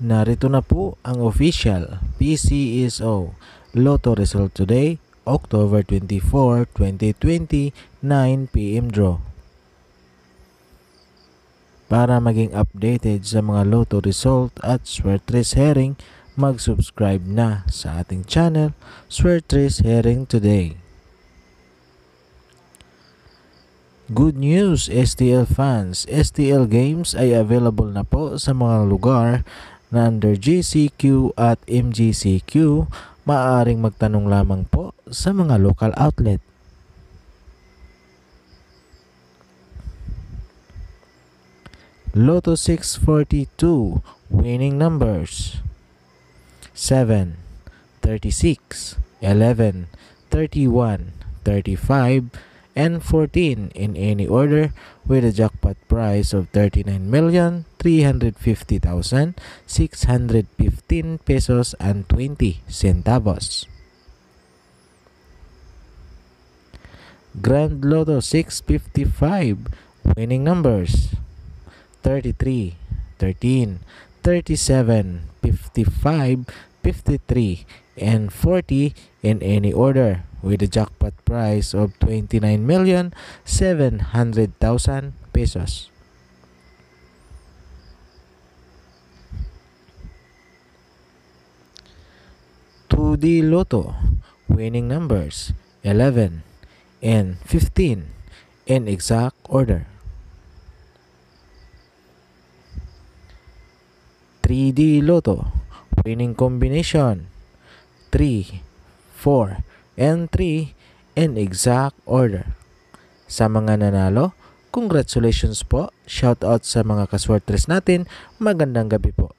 Narito na po ang official PCSO Lotto result today, October 24, 2020, 9pm draw. Para maging updated sa mga Lotto result at Swertres Herring, mag-subscribe na sa ating channel, Swertres Herring Today. Good news STL fans, STL games ay available na po sa mga lugar na under GCQ at MGCQ. Maaaring magtanong lamang po sa mga local outlet. Lotto 642 winning numbers 7 36 11 31 35 and 14 in any order with a jackpot price of 39,350,615 pesos and 20 centavos. Grand Lotto 655 winning numbers 33, 13, 37, 55, 53, and 40 in any order with a jackpot price of 29,700,000 pesos. Two D Lotto winning numbers 11 and 15 in exact order. 3D Lotto winning combination 3, 4, 3 in exact order. Sa mga nanalo, congratulations po. Shout out sa mga kaswertres natin. Magandang gabi po.